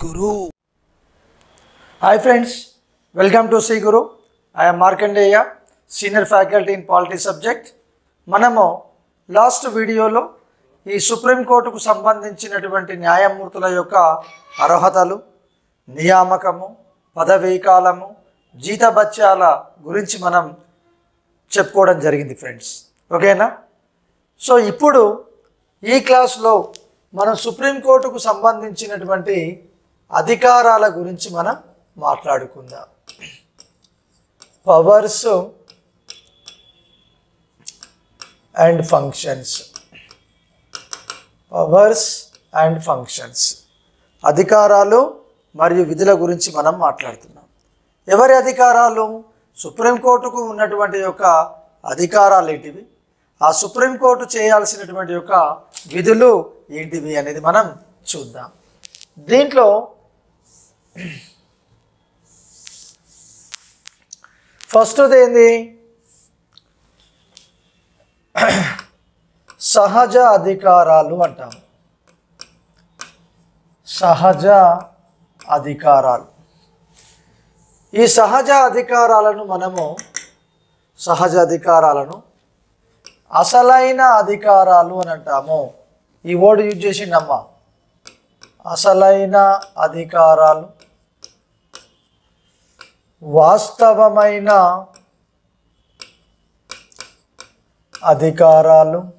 Guru. Hi friends welcome to C Guru I'm Markandeya senior faculty in polity subject మనము last వీడియోలో ఈ సుప్రీంకోర్టుకు సంబంధించినటువంటి న్యాయమూర్తుల యొక్క అర్హతలు నియామకము పదవీ కాలము జీతభత్యాల గురించి మనం చెప్పుకోవడం జరిగింది ఫ్రెండ్స్ ఓకేనా సో ఇప్పుడు ఈ క్లాస్లో మనం సుప్రీంకోర్టుకు సంబంధించినటువంటి అధికారాల గురించి మనం మాట్లాడుకుందాం. Powers and functions powers and functions అధికారాలు మరియు విధుల గురించి మనం మాట్లాడుతున్నాం. ఎవరి అధికారాలు? సుప్రీంకోర్టుకు ఉన్నటువంటి యొక్క అధికారాలు ఏంటివి? ఆ సుప్రీంకోర్టు చేయాల్సినటువంటి యొక్క విధులు ఏంటివి అనేది మనం చూద్దాం. దీంట్లో ఫస్ట్ది ఏంది? సహజ అధికారాలు అంటాము. సహజ అధికారాలు. ఈ సహజ అధికారాలను మనము సహజ అధికారాలను అసలైన అధికారాలు అని అంటాము. ఈ వర్డ్ యూజ్ చేసిండమ్మా. అసలైన అధికారాలు. వాస్తవమైన అధికారాలు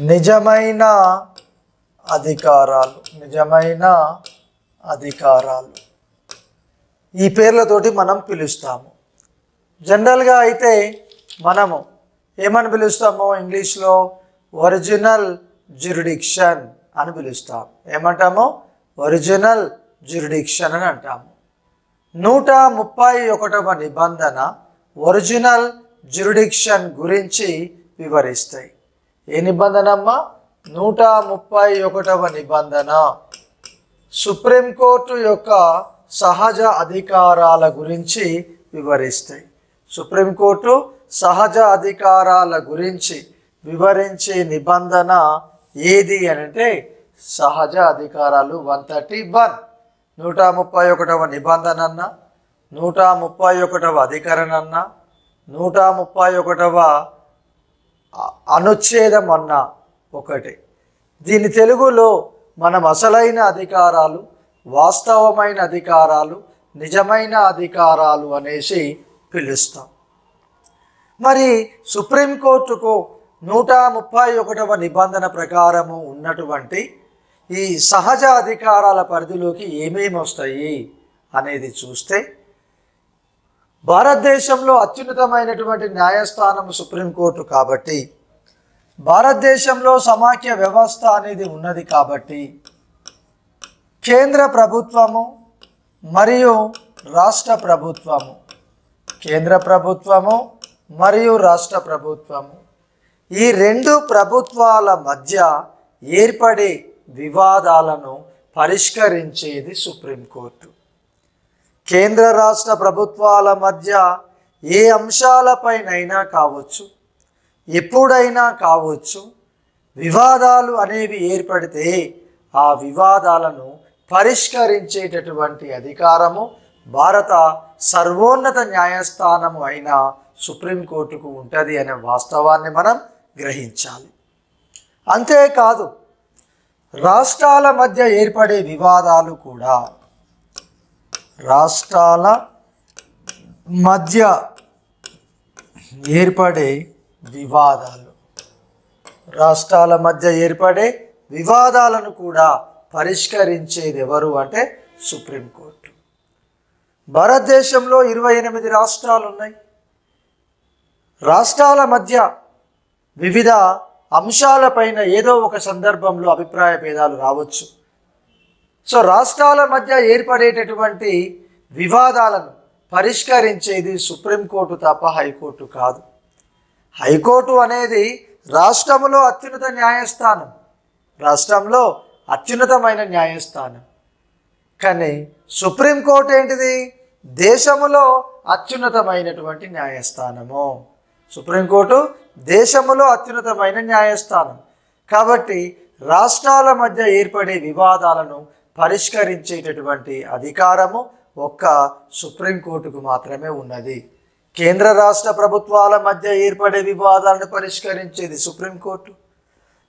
నిజమైన అధికారాలు నిజమైన అధికారాలు. ఈ పేర్లతోటి మనం పిలుస్తాము. జనరల్గా అయితే మనము ఏమని పిలుస్తామో? ఇంగ్లీష్లో ఒరిజినల్ జ్యురిడిక్షన్ అని పిలుస్తాం ఏమంటాము? ఒరిజినల్ జ్యురిడిక్షన్ అని అంటాము. నూట ముప్పై ఒకటవ నిబంధన ఒరిజినల్ జ్యురిడిక్షన్ గురించి వివరిస్తాయి. ఏ నిబంధన అమ్మా నూట ముప్పై ఒకటవ నిబంధన. సుప్రీంకోర్టు యొక్క సహజ అధికారాల గురించి వివరిస్తాయి. సుప్రీంకోర్టు సహజ అధికారాల గురించి వివరించే నిబంధన ఏది అంటే సహజ అధికారాలు వన్ థర్టీ వన్. నూట ముప్పై ఒకటవ నిబంధనన్న నూట ముప్పై ఒకటవ అధికరణన్న నూట ముప్పై ఒకటవ అనుచ్ఛేదం అన్న ఒకటి. దీని తెలుగులో మనం అసలైన అధికారాలు వాస్తవమైన అధికారాలు నిజమైన అధికారాలు అనేసి పిలుస్తాం. మరి సుప్రీంకోర్టుకు నూట ముప్పై ఒకటవ నిబంధన ప్రకారము ఉన్నటువంటి ఈ సహజ అధికారాల పరిధిలోకి ఏమేమి వస్తాయి అనేది చూస్తే భారతదేశంలో అత్యున్నతమైనటువంటి న్యాయస్థానం సుప్రీంకోర్టు కాబట్టి భారతదేశంలో సమాఖ్య వ్యవస్థ అనేది ఉన్నది కాబట్టి కేంద్ర ప్రభుత్వము మరియు రాష్ట్ర ప్రభుత్వము. కేంద్ర ప్రభుత్వము మరియు రాష్ట్ర ప్రభుత్వము. ఈ రెండు ప్రభుత్వాల మధ్య ఏర్పడే వివాదాలను పరిష్కరించేది సుప్రీంకోర్టు. కేంద్ర రాష్ట్ర ప్రభుత్వాల మధ్య ఏ అంశాలపైనైనా కావచ్చు ఎప్పుడైనా కావచ్చు వివాదాలు అనేవి ఏర్పడితే ఆ వివాదాలను పరిష్కరించేటటువంటి అధికారము భారత సర్వోన్నత న్యాయస్థానము అయిన సుప్రీంకోర్టుకు ఉంటుంది అనే వాస్తవాన్ని మనం గ్రహించాలి. అంతేకాదు రాష్ట్రాల మధ్య ఏర్పడే వివాదాలు కూడా రాష్ట్రాల మధ్య ఏర్పడే వివాదాలు. రాష్ట్రాల మధ్య ఏర్పడే వివాదాలను కూడా పరిష్కరించేది ఎవరు అంటే సుప్రీంకోర్టు భారతదేశంలో ఇరవై ఎనిమిది రాష్ట్రాలు ఉన్నాయి రాష్ట్రాల మధ్య వివిధ అంశాలపైన ఏదో ఒక సందర్భంలో అభిప్రాయ భేదాలు రావచ్చు. సో రాష్ట్రాల మధ్య ఏర్పడేటటువంటి వివాదాలను పరిష్కరించేది సుప్రీంకోర్టు తప్ప హైకోర్టు కాదు. హైకోర్టు అనేది రాష్ట్రంలో అత్యున్నత న్యాయస్థానం. రాష్ట్రంలో అత్యున్నతమైన న్యాయస్థానం. కానీ సుప్రీంకోర్టు ఏంటిది? దేశములో అత్యున్నతమైనటువంటి న్యాయస్థానము. సుప్రీంకోర్టు దేశంలో అత్యున్నతమైన న్యాయస్థానం. కాబట్టి రాష్ట్రాల మధ్య ఏర్పడే వివాదాలను పరిష్కరించేటటువంటి అధికారము ఒక్క సుప్రీంకోర్టుకు మాత్రమే ఉన్నది. కేంద్ర రాష్ట్ర ప్రభుత్వాల మధ్య ఏర్పడే వివాదాలను పరిష్కరించేది సుప్రీంకోర్టు.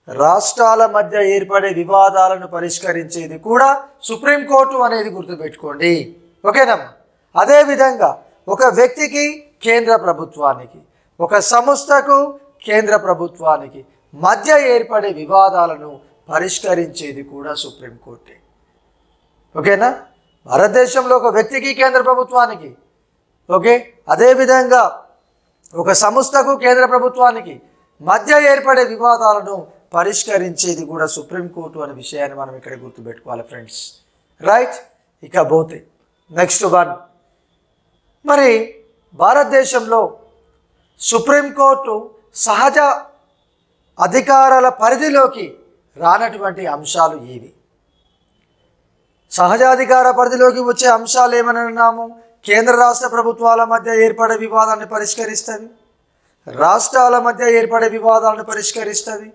రాష్ట్రాల మధ్య ఏర్పడే వివాదాలను పరిష్కరించేది కూడా సుప్రీంకోర్టు అనేది గుర్తుపెట్టుకోండి. ఓకేనమ్మా? అదేవిధంగా ఒక వ్యక్తికి కేంద్ర ప్రభుత్వానికి ఒక సంస్థకు కేంద్ర ప్రభుత్వానికి మధ్య ఏర్పడే వివాదాలను పరిష్కరించేది కూడా సుప్రీంకోర్టే. ఓకేనా? భారతదేశంలో ఒక వ్యక్తికి కేంద్ర ప్రభుత్వానికి ఓకే? అదేవిధంగా ఒక సంస్థకు కేంద్ర ప్రభుత్వానికి మధ్య ఏర్పడే వివాదాలను పరిష్కరించేది కూడా సుప్రీంకోర్టు అనే విషయాన్ని మనం ఇక్కడ గుర్తుపెట్టుకోవాలి ఫ్రెండ్స్. రైట్ ఇక పోతే నెక్స్ట్ వన్ మరి భారతదేశంలో సుప్రీంకోర్టు సహజ అధికారాల పరిధిలోకి రానటువంటి అంశాలు ఏవి సహజాధికార పరిధిలోకి వచ్చే అంశాలు ఏమని అన్నాము? కేంద్ర రాష్ట్ర ప్రభుత్వాల మధ్య ఏర్పడే వివాదాన్ని పరిష్కరిస్తుంది. రాష్ట్రాల మధ్య ఏర్పడే వివాదాలను పరిష్కరిస్తుంది.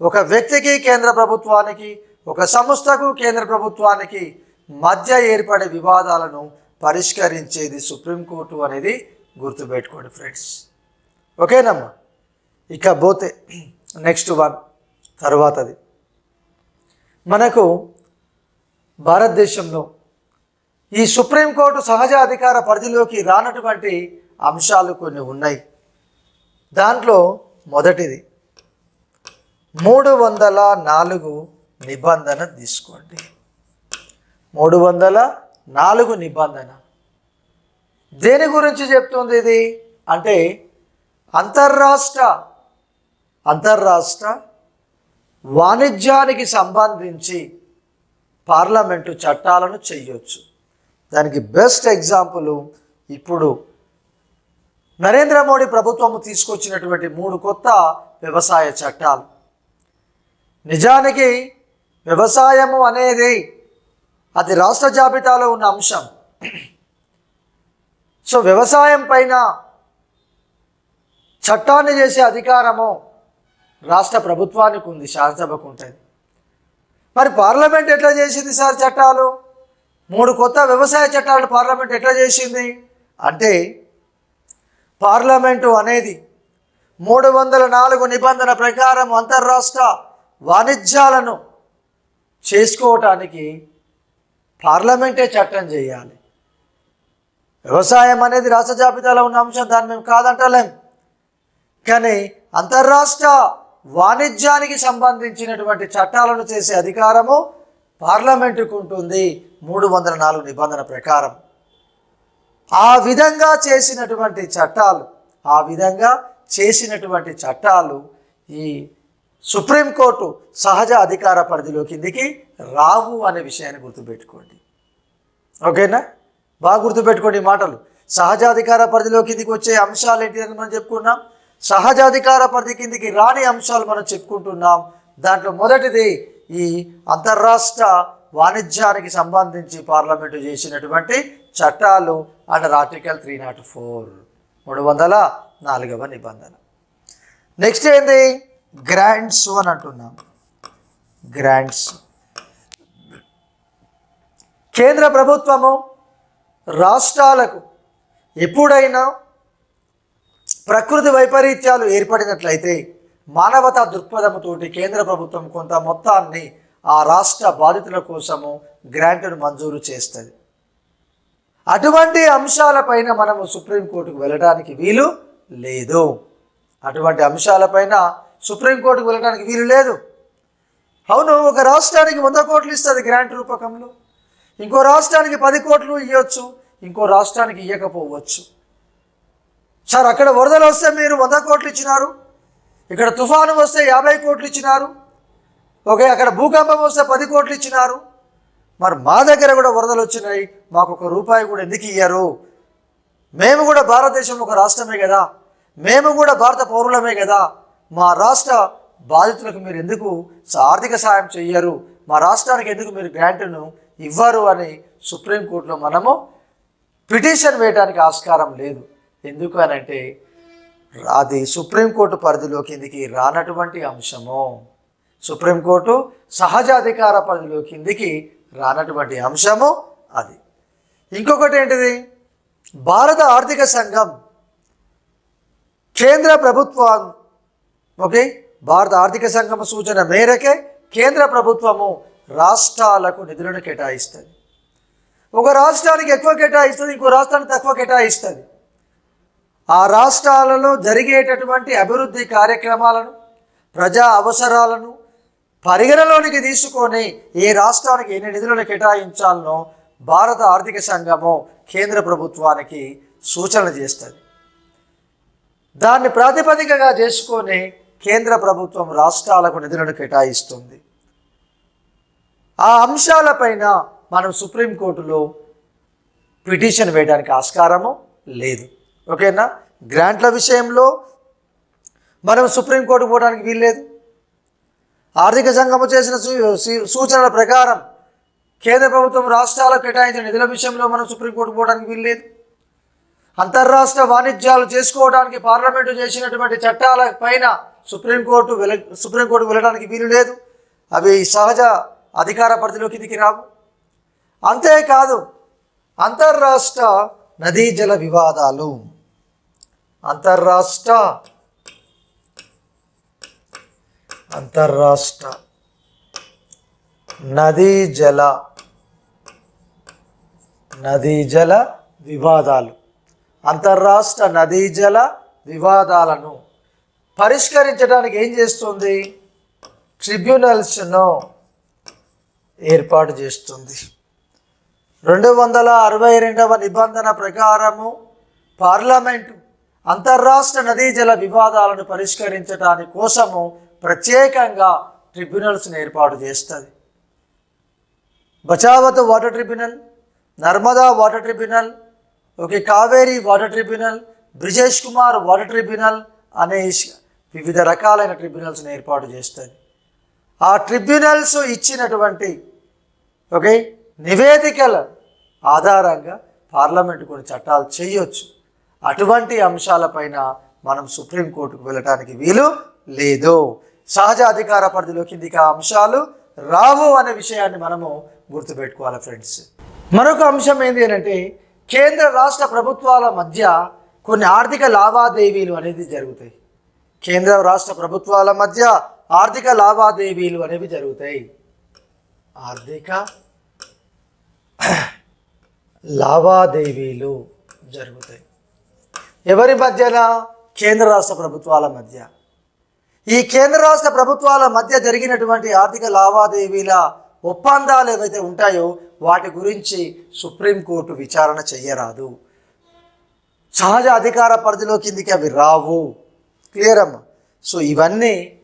ఒక వ్యక్తికి కేంద్ర ప్రభుత్వానికి ఒక సంస్థకు కేంద్ర ప్రభుత్వానికి మధ్య ఏర్పడే వివాదాలను పరిష్కరించేది సుప్రీంకోర్టు అనేది గుర్తుపెట్టుకోండి ఫ్రెండ్స్. ఓకేనమ్మా. ఇక పోతే నెక్స్ట్ వన్ తర్వాతది. మనకు భారతదేశంలో ఈ సుప్రీంకోర్టు సహజ అధికార పరిధిలోకి రానటువంటి అంశాలు కొన్ని ఉన్నాయి. దాంట్లో మొదటిది మూడు వందల నాలుగు నిబంధన తీసుకోండి. మూడు వందల నాలుగు నిబంధన. దేని గురించి చెప్తుంది ఇది? అంటే అంతర్రాష్ట్ర అంతర్రాష్ట్ర వాణిజ్యానికి సంబంధించి పార్లమెంటు చట్టాలను చేయొచ్చు. దానికి బెస్ట్ ఎగ్జాంపుల్ ఇప్పుడు నరేంద్ర మోడీ ప్రభుత్వము తీసుకొచ్చినటువంటి మూడు కొత్త వ్యవసాయ చట్టాలు. నిజానికి వ్యవసాయము అనేది అది రాష్ట్ర జాబితాలో ఉన్న అంశం. సో వ్యవసాయం పైన చట్టాన్ని చేసే అధికారము రాష్ట్ర ప్రభుత్వానికి ఉంది శాసనసభకు ఉంటుంది. మరి పార్లమెంట్ ఎట్లా చేసింది సార్ చట్టాలు? మూడు కొత్త వ్యవసాయ చట్టాలు పార్లమెంట్ ఎట్లా చేసింది? అంటే పార్లమెంటు అనేది మూడు వందల నాలుగు నిబంధన ప్రకారం అంతర్రాష్ట్ర వాణిజ్యాలను చేసుకోవటానికి పార్లమెంటే చట్టం చేయాలి. వ్యవసాయం అనేది రాష్ట్ర జాబితాలో ఉన్న అంశం దాన్ని మేము కాదంటలేం. కానీ అంతర్రాష్ట్ర వాణిజ్యానికి సంబంధించినటువంటి చట్టాలను చేసే అధికారము పార్లమెంటుకు ఉంటుంది. మూడు వందల నాలుగు నిబంధన ప్రకారం. ఆ విధంగా చేసినటువంటి చట్టాలు ఆ విధంగా చేసినటువంటి చట్టాలు ఈ సుప్రీంకోర్టు సహజ అధికార పరిధిలో కిందికి రావు అనే విషయాన్ని గుర్తుపెట్టుకోండి. ఓకేనా? బాగా గుర్తుపెట్టుకోండి మాటలు. సహజ అధికార పరిధిలో కిందికి వచ్చే అంశాలు ఏంటి అని మనం చెప్పుకున్నాం. సహజాధికార పరిధి కిందికి రాని అంశాలు మనం చెప్పుకుంటున్నాం. దాంట్లో మొదటిది ఈ అంతర్రాష్ట్ర వాణిజ్యానికి సంబంధించి పార్లమెంటు చేసినటువంటి చట్టాలు under article three naught four. మూడు వందల నాలుగవ నిబంధన. నెక్స్ట్ ఏంది? గ్రాంట్స్ అని అంటున్నాం. గ్రాంట్స్. కేంద్ర ప్రభుత్వము రాష్ట్రాలకు ఎప్పుడైనా ప్రకృతి వైపరీత్యాలు ఏర్పడినట్లయితే మానవతా దృక్పథంతోటి కేంద్ర ప్రభుత్వం కొంత మొత్తాన్ని ఆ రాష్ట్ర బాధితుల కోసము గ్రాంట్ను మంజూరు చేస్తుంది. అటువంటి అంశాలపైన మనము సుప్రీంకోర్టుకు వెళ్ళడానికి వీలు లేదు. అటువంటి అంశాలపైన సుప్రీంకోర్టుకు వెళ్ళడానికి వీలు లేదు. అవును ఒక రాష్ట్రానికి వంద కోట్లు ఇస్తుంది గ్రాంట్ రూపకంలో. ఇంకో రాష్ట్రానికి పది కోట్లు ఇవ్వచ్చు ఇంకో రాష్ట్రానికి ఇవ్వకపోవచ్చు సార్ అక్కడ వరదలు వస్తే మీరు వంద కోట్లు ఇచ్చినారు. ఇక్కడ తుఫాను వస్తే యాభై కోట్లు ఇచ్చినారు. ఓకే అక్కడ భూకంపం వస్తే పది కోట్లు ఇచ్చినారు. మరి మా దగ్గర కూడా వరదలు వచ్చినాయి. మాకు ఒక రూపాయి కూడా ఎందుకు ఇయ్యరు? మేము కూడా భారతదేశం ఒక రాష్ట్రమే కదా. మేము కూడా భారత పౌరులమే కదా. మా రాష్ట్ర బాధితులకు మీరు ఎందుకు ఆర్థిక సాయం చెయ్యరు? మా రాష్ట్రానికి ఎందుకు మీరు గ్రాంట్ను ఇవ్వరు అని సుప్రీంకోర్టులో మనము పిటిషన్ వేయడానికి ఆస్కారం లేదు. ఎందుకు అని అంటే అది సుప్రీంకోర్టు పరిధిలో కిందికి రానటువంటి అంశము. సుప్రీంకోర్టు సహజ అధికార పరిధిలో కిందికి రానటువంటి అంశము అది. ఇంకొకటి ఏంటిది? భారత ఆర్థిక సంఘం కేంద్ర ప్రభుత్వం ఓకే? భారత ఆర్థిక సంఘం సూచన మేరకే కేంద్ర ప్రభుత్వము రాష్ట్రాలకు నిధులను కేటాయిస్తుంది. ఒక రాష్ట్రానికి ఎక్కువ కేటాయిస్తుంది ఇంకో రాష్ట్రానికి తక్కువ కేటాయిస్తుంది. ఆ రాష్ట్రాలలో జరిగేటటువంటి అభివృద్ధి కార్యక్రమాలను ప్రజా అవసరాలను పరిగణలోనికి తీసుకొని ఏ రాష్ట్రానికి ఎన్ని నిధులను కేటాయించాలనో భారత ఆర్థిక సంఘము కేంద్ర ప్రభుత్వానికి సూచనలు చేస్తుంది. దాన్ని ప్రాతిపదికగా చేసుకొని కేంద్ర ప్రభుత్వం రాష్ట్రాలకు నిధులను కేటాయిస్తుంది. ఆ అంశాలపైన మనం సుప్రీంకోర్టులో పిటిషన్ వేయడానికి ఆస్కారము లేదు. ఓకేనా? గ్రాంట్ల విషయంలో మనం సుప్రీంకోర్టు పోవడానికి వీల్లేదు. ఆర్థిక సంఘము చేసిన సూ- సూచనల ప్రకారం కేంద్ర ప్రభుత్వం రాష్ట్రాలకు కేటాయించిన నిధుల విషయంలో మనం సుప్రీంకోర్టు పోవడానికి వీల్లేదు. అంతర్రాష్ట్ర వాణిజ్యాలు చేసుకోవడానికి పార్లమెంటు చేసినటువంటి చట్టాల పైన సుప్రీంకోర్టు వెల సుప్రీంకోర్టు వెళ్ళడానికి వీలు లేదు అవి సహజ అధికార పరిధిలోకి దిగి రావు. అంతేకాదు అంతర్రాష్ట్ర నదీ జల వివాదాలు. అంతర్రాష్ట్ర. అంతర్రాష్ట్ర. నదీ జల. నదీ జల వివాదాలు. అంతర్రాష్ట్ర నదీ జల వివాదాలను పరిష్కరించడానికి ఏం చేస్తుంది? ట్రిబ్యునల్స్ను ఏర్పాటు చేస్తుంది. రెండు వందల అరవై రెండవ నిబంధన ప్రకారము పార్లమెంటు అంతర్రాష్ట్ర నదీ జల వివాదాలను పరిష్కరించడానికి కోసము ప్రత్యేకంగా ట్రిబ్యునల్స్ని ఏర్పాటు చేస్తుంది. Bachawat water tribunal Narmada water tribunal okay Kaveri water tribunal Brijesh Kumar water tribunal అనే వివిధ రకాలైన ట్రిబ్యునల్స్ని ఏర్పాటు చేస్తుంది. ఆ ట్రిబ్యునల్స్ ఇచ్చినటువంటి ఓకే నివేదికల ఆధారంగా పార్లమెంట్ కొన్ని చట్టాలు చేయొచ్చు. అటువంటి అంశాలపైన మనం సుప్రీంకోర్టుకు వెళ్ళటానికి వీలు లేదు. సహజ అధికార పరిధిలో కిందికి ఆ అంశాలు రావు అనే విషయాన్ని మనము గుర్తుపెట్టుకోవాలి ఫ్రెండ్స్. మరొక అంశం ఏంటి అంటే కేంద్ర రాష్ట్ర ప్రభుత్వాల మధ్య కొన్ని ఆర్థిక లావాదేవీలు అనేది జరుగుతాయి. కేంద్ర రాష్ట్ర ప్రభుత్వాల మధ్య ఆర్థిక లావాదేవీలు అనేవి జరుగుతాయి. ఆర్థిక లావాదేవీలు జరుగుతాయి. ఎవరి మధ్యన? కేంద్ర రాష్ట్ర ప్రభుత్వాల మధ్య. ఈ కేంద్ర రాష్ట్ర ప్రభుత్వాల మధ్య జరిగినటువంటి ఆర్థిక లావాదేవీల ఒప్పందాలు ఏవైతే ఉంటాయో వాటి గురించి సుప్రీంకోర్టు విచారణ చెయ్యరాదు. సహజ అధికార పరిధిలో కిందికి అవి రావు. క్లియర్ అమ్మా? సో ఇవన్నీ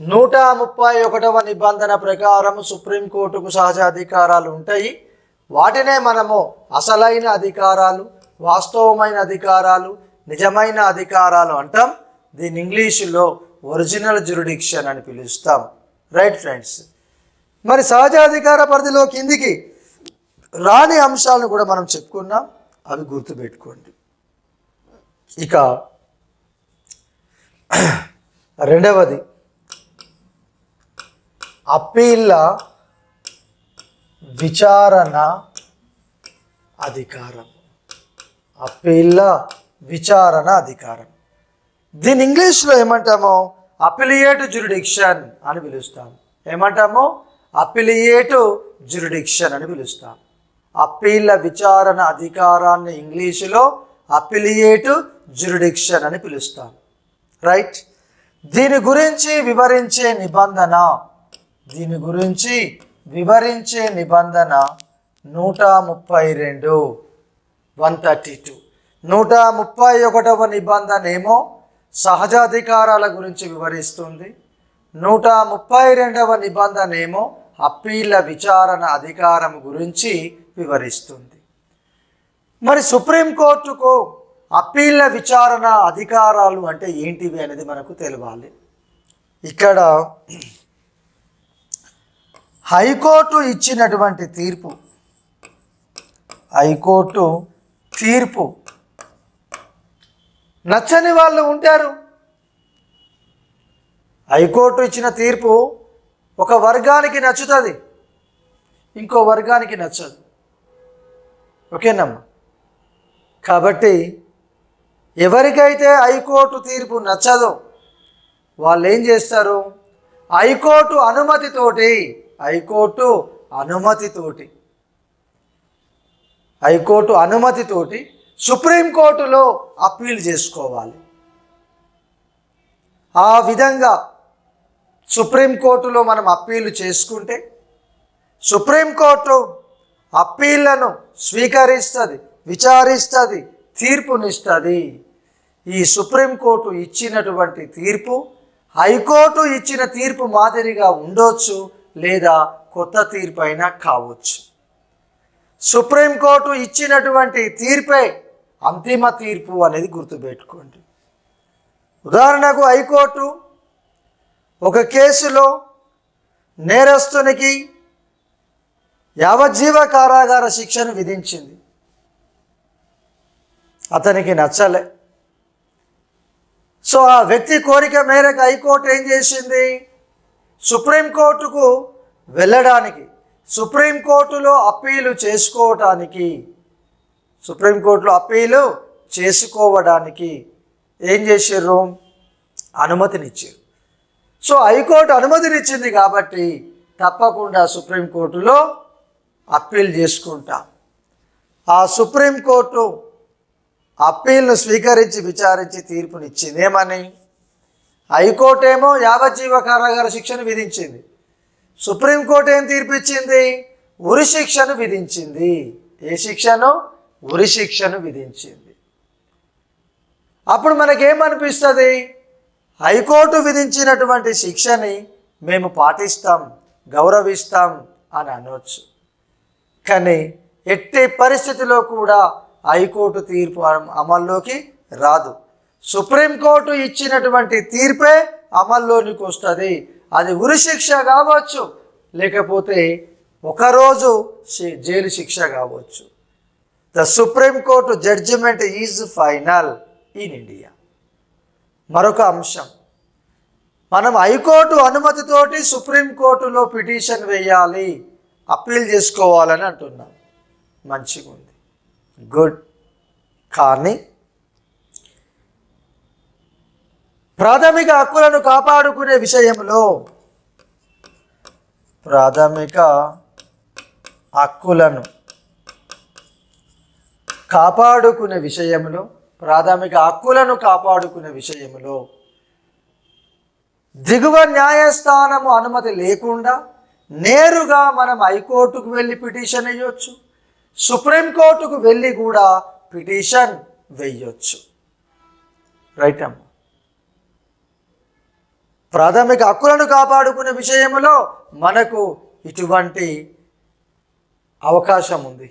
నూట ముప్పై ఒకటవ నిబంధన ప్రకారం సుప్రీంకోర్టుకు సహజ అధికారాలు ఉంటాయి. వాటినే మనము అసలైన అధికారాలు వాస్తవమైన అధికారాలు నిజమైన అధికారాలు అంటాం. దీన్ని ఇంగ్లీషులో ఒరిజినల్ జ్యురిడిక్షన్ అని పిలుస్తాం. Right friends? మరి సహజ అధికార పరిధిలో కిందికి రాని అంశాలను కూడా మనం చెప్పుకున్నాం. అవి గుర్తుపెట్టుకోండి. ఇక రెండవది అప్పీళ్ళ విచారణ అధికారం. అప్పీళ్ళ విచారణ అధికారం. దీని ఇంగ్లీష్లో ఏమంటామో అపిలియేట్ జ్యురిడిక్షన్ అని పిలుస్తాం. ఏమంటామో అపిలియేట్ జ్యురిడిక్షన్ అని పిలుస్తాం. అప్పీల విచారణ అధికారాన్ని ఇంగ్లీషులో అపిలియేట్ జ్యురిడిక్షన్ అని పిలుస్తాం. రైట్? దీని గురించి వివరించే నిబంధన దీని గురించి వివరించే నిబంధన నూట ముప్పై రెండు వన్ థర్టీ టూ. నూట ముప్పై ఒకటవ నిబంధన ఏమో సహజాధికారాల గురించి వివరిస్తుంది. నూట ముప్పై రెండవ నిబంధన ఏమో అప్పీళ్ళ విచారణ అధికారం గురించి వివరిస్తుంది. మరి సుప్రీంకోర్టుకు అప్పీళ్ళ విచారణ అధికారాలు అంటే ఏంటివి అనేది మనకు తెలియాలి ఇక్కడ హైకోర్టు ఇచ్చినటువంటి తీర్పు హైకోర్టు తీర్పు నచ్చని వాళ్ళు ఉంటారు. హైకోర్టు ఇచ్చిన తీర్పు ఒక వర్గానికి నచ్చుతుంది. ఇంకో వర్గానికి నచ్చదు. ఓకేనమ్మా? కాబట్టి ఎవరికైతే హైకోర్టు తీర్పు నచ్చదో వాళ్ళు ఏం చేస్తారు? హైకోర్టు అనుమతితోటి హైకోర్టు అనుమతితోటి హైకోర్టు అనుమతితోటి సుప్రీంకోర్టులో అప్పీల్ చేసుకోవాలి. ఆ విధంగా సుప్రీంకోర్టులో మనం అప్పీలు చేసుకుంటే సుప్రీంకోర్టు అప్పీళ్ళను స్వీకరిస్తుంది విచారిస్తుంది తీర్పునిస్తుంది. ఈ సుప్రీంకోర్టు ఇచ్చినటువంటి తీర్పు హైకోర్టు ఇచ్చిన తీర్పు మాదిరిగా ఉండొచ్చు లేదా కొత్త తీర్పు అయినా కావచ్చు సుప్రీంకోర్టు ఇచ్చినటువంటి తీర్పే అంతిమ తీర్పు అనేది గుర్తుపెట్టుకోండి. ఉదాహరణకు హైకోర్టు ఒక కేసులో నేరస్తునికి యావజ్జీవ కారాగార శిక్షను విధించింది. అతనికి నచ్చలే. సో ఆ వ్యక్తి కోరిక మేరకు హైకోర్టు ఏం చేసింది? సుప్రీంకోర్టుకు వెళ్ళడానికి సుప్రీంకోర్టులో అప్పీలు చేసుకోవటానికి సుప్రీంకోర్టులో అప్పీలు చేసుకోవడానికి ఏం చేశారు అనుమతినిచ్చారు. సో హైకోర్టు అనుమతినిచ్చింది కాబట్టి తప్పకుండా సుప్రీంకోర్టులో అప్పీల్ చేసుకుంటాం. ఆ సుప్రీంకోర్టు అప్పీల్ను స్వీకరించి విచారించి తీర్పునిచ్చింది ఏమని? హైకోర్టు ఏమో యావజ్జీవ కారాగార శిక్షను విధించింది. సుప్రీంకోర్టు ఏం తీర్పిచ్చింది? ఉరి శిక్షను విధించింది. ఏ శిక్షను? ఉరి శిక్షను విధించింది. అప్పుడు మనకేమనిపిస్తుంది? హైకోర్టు విధించినటువంటి శిక్షని మేము పాటిస్తాం గౌరవిస్తాం అని అనవచ్చు కానీ ఎట్టి పరిస్థితిలో కూడా హైకోర్టు తీర్పు అమల్లోకి రాదు. సుప్రీంకోర్టు ఇచ్చినటువంటి తీర్పే అమల్లోనికి వస్తుంది. అది ఉరి శిక్ష కావచ్చు లేకపోతే ఒకరోజు జైలు శిక్ష కావచ్చు. The supreme court judgement is final in India మరొక అంశం. మనం హైకోర్టు అనుమతితోటి సుప్రీంకోర్టులో పిటిషన్ వేయాలి అప్పీల్ చేసుకోవాలని అంటున్నాం. మంచిగా ఉంది గుడ్. కానీ ప్రాథమిక హక్కులను కాపాడుకునే విషయంలో ప్రాథమిక హక్కులను కాపాడుకునే విషయంలో ప్రాథమిక హక్కులను కాపాడుకునే విషయంలో దిగువ న్యాయస్థానము అనుమతి లేకుండా నేరుగా మనం హైకోర్టుకు వెళ్ళి పిటిషన్ వేయొచ్చు సుప్రీంకోర్టుకు వెళ్ళి కూడా పిటిషన్ వేయొచ్చు. రైట్ అమ్మ. ప్రాథమిక హక్కులను కాపాడుకునే విషయంలో మనకు ఇటువంటి అవకాశం ఉంది.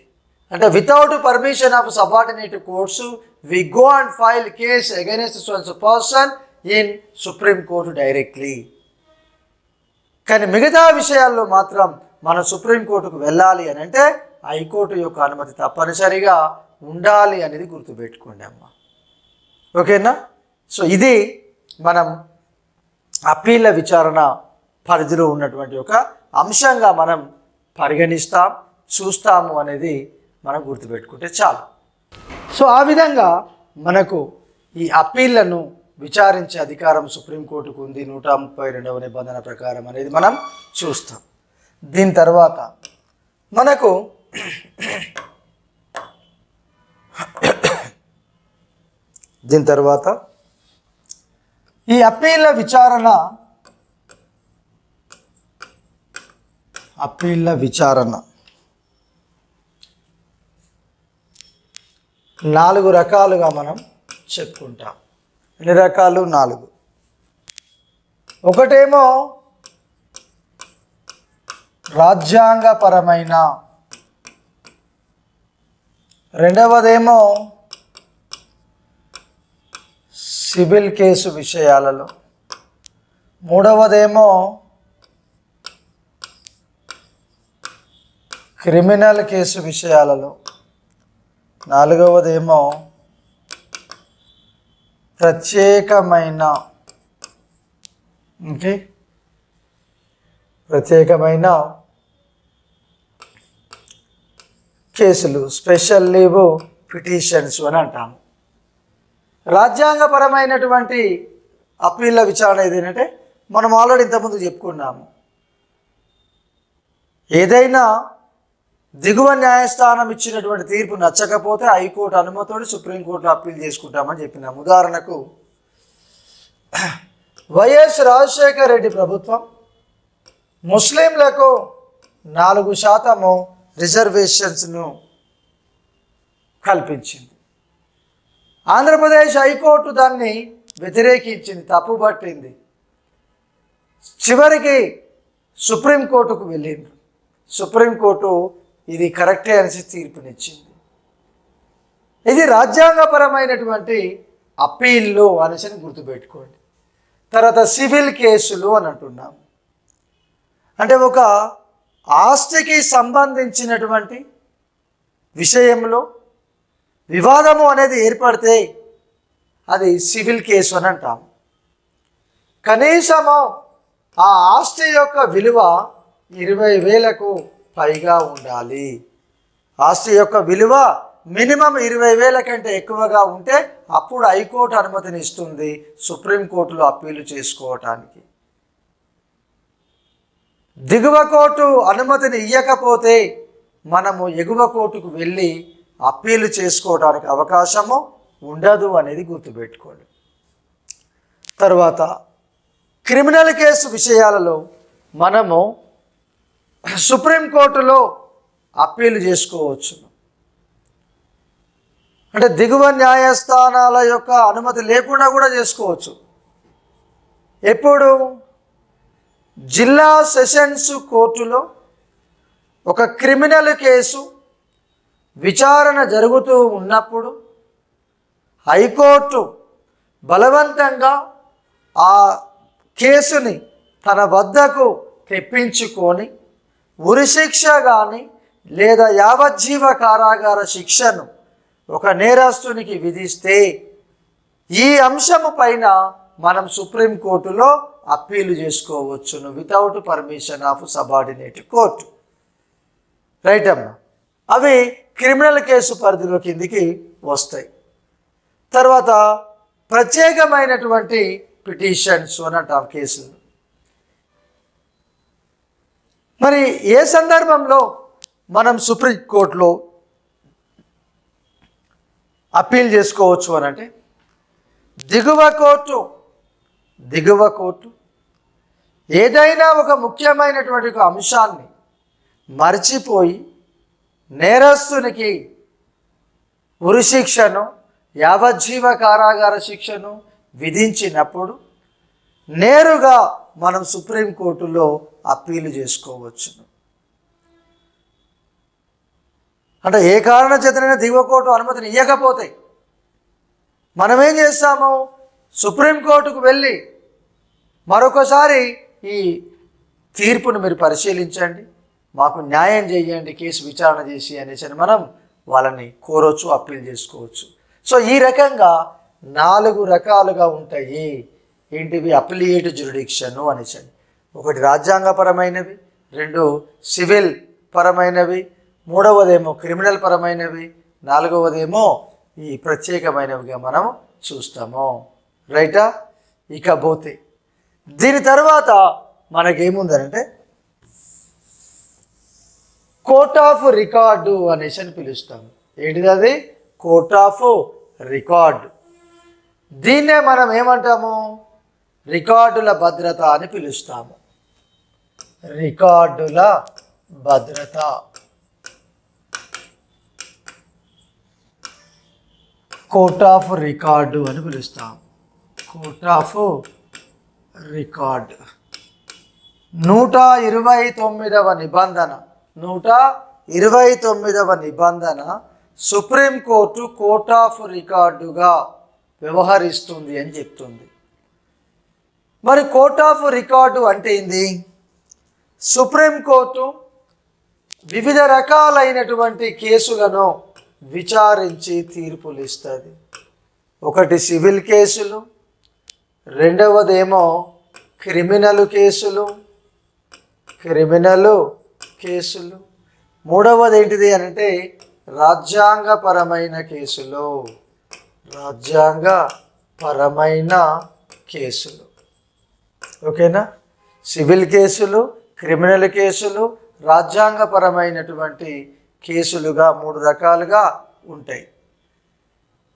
అంటే without permission of subordinate courts we go and file case against one's person in supreme court directly కానీ మిగతా విషయాల్లో మాత్రం మనం సుప్రీంకోర్టుకు వెళ్ళాలి అని అంటే హైకోర్టు యొక్క అనుమతి తప్పనిసరిగా ఉండాలి అనేది గుర్తుపెట్టుకోండి అమ్మ. ఓకేనా? సో ఇది మనం అప్పీళ్ళ విచారణ పరిధిలో ఉన్నటువంటి ఒక అంశంగా మనం పరిగణిస్తాం చూస్తాము అనేది మనం గుర్తుపెట్టుకుంటే చాలు. సో ఆ విధంగా మనకు ఈ అప్పీళ్ళను విచారించే అధికారం సుప్రీంకోర్టుకు ఉంది. నూట ముప్పై రెండవ నిబంధన ప్రకారం అనేది మనం చూస్తాం. దీని తర్వాత మనకు దీని తర్వాత ఈ అప్పీళ్ళ విచారణ అప్పీళ్ళ విచారణ. నాలుగు రకాలుగా మనం చెప్పుకుంటాం. ఎన్ని రకాలు? నాలుగు. ఒకటేమో రాజ్యాంగపరమైన. రెండవదేమో సివిల్ కేసు విషయాలలో. మూడవదేమో క్రిమినల్ కేసు విషయాలలో. నాలుగవదేమో ప్రత్యేకమైన. ఓకే? ప్రత్యేకమైన కేసులు స్పెషల్ లీవ్ పిటిషన్స్ అని అంటాము. రాజ్యాంగపరమైనటువంటి అప్పీళ్ళ విచారణ ఏదేంటంటే మనం ఆల్రెడీ ఇంతకుముందు చెప్పుకున్నాము. ఏదైనా దిగువ న్యాయస్థానం ఇచ్చినటువంటి తీర్పు నచ్చకపోతే హైకోర్టు అనుమతితోటి సుప్రీంకోర్టులో అప్పీల్ చేసుకుంటామని చెప్పినాం. ఉదాహరణకు వైఎస్ రాజశేఖర రెడ్డి ప్రభుత్వం ముస్లింలకు నాలుగు శాతము రిజర్వేషన్స్ను కల్పించింది. ఆంధ్రప్రదేశ్ హైకోర్టు దాన్ని వ్యతిరేకించింది తప్పుపట్టింది చివరికి సుప్రీంకోర్టుకు వెళ్ళింది. సుప్రీంకోర్టు ఇది కరెక్టే అనేసి తీర్పునిచ్చింది. ఇది రాజ్యాంగపరమైనటువంటి అప్పీళ్ళు అనేసి గుర్తుపెట్టుకోండి. తర్వాత సివిల్ కేసులు అని అంటున్నాం. అంటే ఒక ఆస్తికి సంబంధించినటువంటి విషయంలో వివాదము అనేది ఏర్పడితే అది సివిల్ కేసు అని అంటాం. కనీసము ఆ ఆస్తి యొక్క విలువ ఇరవై వేలకు పైగా ఉండాలి. ఆస్తి యొక్క విలువ మినిమం ఇరవై వేల కంటే ఎక్కువగా ఉంటే అప్పుడు హైకోర్టు అనుమతిని ఇస్తుంది సుప్రీంకోర్టులో అప్పీలు చేసుకోవటానికి. దిగువ కోర్టు అనుమతిని ఇవ్వకపోతే మనము ఎగువ కోర్టుకు వెళ్ళి అప్పీలు చేసుకోవడానికి అవకాశము ఉండదు అనేది గుర్తుపెట్టుకోండి. తర్వాత క్రిమినల్ కేసు విషయాలలో మనము సుప్రీంకోర్టులో అప్పీలు చేసుకోవచ్చు. అంటే దిగువ న్యాయస్థానాల యొక్క అనుమతి లేకుండా కూడా చేసుకోవచ్చు. ఎప్పుడు? జిల్లా సెషన్స్ కోర్టులో ఒక క్రిమినల్ కేసు విచారణ జరుగుతూ ఉన్నప్పుడు హైకోర్టు బలవంతంగా ఆ కేసుని తన వద్దకు తెప్పించుకొని ఉరిశిక్ష కానీ లేదా యావజ్జీవ కారాగార శిక్షను ఒక నేరస్తునికి విధిస్తే ఈ అంశము పైన మనం సుప్రీంకోర్టులో అప్పీలు చేసుకోవచ్చును without permission of subordinate court right అమ్మా? అవి క్రిమినల్ కేసు పరిధిలో కిందికి వస్తాయి. తర్వాత ప్రత్యేకమైనటువంటి పిటిషన్స్ అని అంటాం కేసులు. మరి ఏ సందర్భంలో మనం సుప్రీంకోర్టులో అప్పీల్ చేసుకోవచ్చు అని అంటే దిగువ కోర్టు దిగువ కోర్టు ఏదైనా ఒక ముఖ్యమైనటువంటి ఒక అంశాన్ని మర్చిపోయి నేరస్తునికి ఉరిశిక్షను యావజ్జీవ కారాగార శిక్షను విధించినప్పుడు నేరుగా మనం సుప్రీంకోర్టులో అప్పీలు చేసుకోవచ్చును. అంటే ఏ కారణ చేతనైనా దిగువకోర్టు అనుమతిని ఇవ్వకపోతే మనమేం చేస్తాము? సుప్రీంకోర్టుకు వెళ్ళి మరొకసారి ఈ తీర్పును మీరు పరిశీలించండి మాకు న్యాయం చేయండి కేసు విచారణ చేసి అనేసి అని మనం వాళ్ళని కోరవచ్చు అప్పీల్ చేసుకోవచ్చు. సో ఈ రకంగా నాలుగు రకాలుగా ఉంటాయి. ఏంటివి? అప్లియేట్ జ్యురిడిక్షను అనేసి ఒకటి రాజ్యాంగపరమైనవి రెండు సివిల్ పరమైనవి మూడవదేమో క్రిమినల్ పరమైనవి నాలుగవదేమో ఈ ప్రత్యేకమైనవిగా మనం చూస్తాము. రైటా? ఇకపోతే. దీని తర్వాత మనకేముందనంటే కోర్ట్ ఆఫ్ రికార్డు అనేసి అని పిలుస్తాం. ఏంటిది అది కోర్ట్ ఆఫ్ రికార్డు. దీన్నే మనం ఏమంటాము రికార్డుల భద్రత అని పిలుస్తాము. రికార్డుల భద్రత. కోర్ట్ ఆఫ్ రికార్డు అని పిలుస్తాం. Court of record. నూట ఇరవై తొమ్మిదవ నిబంధన. నూట ఇరవై తొమ్మిదవ నిబంధన సుప్రీంకోర్టు కోర్ట్ ఆఫ్ రికార్డుగా వ్యవహరిస్తుంది అని చెప్తుంది. మరి కోర్ట్ ఆఫ్ రికార్డు అంటే ఏంది? సుప్రీంకోర్టు వివిధ రకాలైనటువంటి కేసులను విచారించి తీర్పులు ఇస్తుంది ఒకటి సివిల్ కేసులు రెండవదేమో క్రిమినల్ కేసులు క్రిమినల్ కేసులు. మూడవది ఏంటిది అని అంటే రాజ్యాంగపరమైన కేసులు. రాజ్యాంగ పరమైన కేసులు. ఓకేనా? సివిల్ కేసులు క్రిమినల్ కేసులు రాజ్యాంగపరమైనటువంటి కేసులుగా మూడు రకాలుగా ఉంటాయి.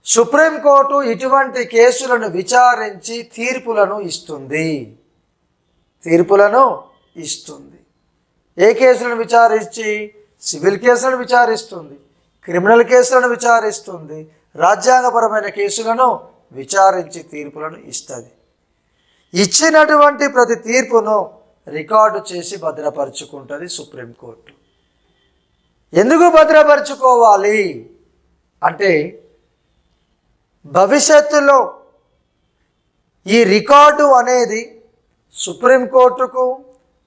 సుప్రీంకోర్టు ఇటువంటి కేసులను విచారించి తీర్పులను ఇస్తుంది. తీర్పులను ఇస్తుంది. ఏ కేసులను విచారించి? సివిల్ కేసులను విచారిస్తుంది. క్రిమినల్ కేసులను విచారిస్తుంది. రాజ్యాంగపరమైన కేసులను విచారించి తీర్పులను ఇస్తుంది. ఇచ్చినటువంటి ప్రతి తీర్పును రికార్డు చేసి భద్రపరుచుకుంటుంది సుప్రీంకోర్టు. ఎందుకు భద్రపరుచుకోవాలి? అంటే భవిష్యత్తులో ఈ రికార్డు అనేది సుప్రీంకోర్టుకు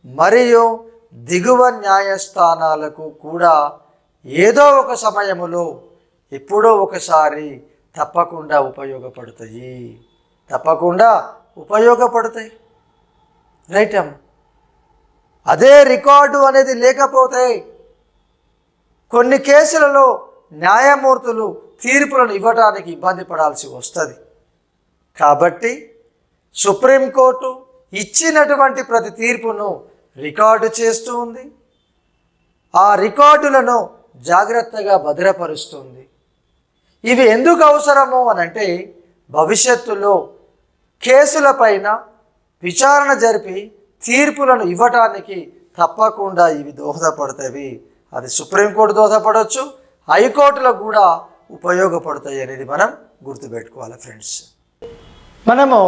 మరియు దిగువ న్యాయస్థానాలకు కూడా ఏదో ఒక సమయములో ఎప్పుడో ఒకసారి తప్పకుండా ఉపయోగపడతాయి. తప్పకుండా ఉపయోగపడతాయి. రైట్ అమ్మ? అదే రికార్డు అనేది లేకపోతే కొన్ని కేసులలో న్యాయమూర్తులు తీర్పులను ఇవ్వడానికి ఇబ్బంది పడాల్సి వస్తుంది. కాబట్టి సుప్రీంకోర్టు ఇచ్చినటువంటి ప్రతి తీర్పును రికార్డు చేస్తూ ఉంది. ఆ రికార్డులను జాగ్రత్తగా భద్రపరుస్తుంది. ఇవి ఎందుకు అవసరము అని అంటే భవిష్యత్తులో కేసులపైన విచారణ జరిపి తీర్పులను ఇవ్వటానికి తప్పకుండా ఇవి దోహదపడతాయి. అది సుప్రీంకోర్టు దోహదపడవచ్చు హైకోర్టులకు కూడా ఉపయోగపడతాయి అనేది మనం గుర్తుపెట్టుకోవాలి ఫ్రెండ్స్. మనము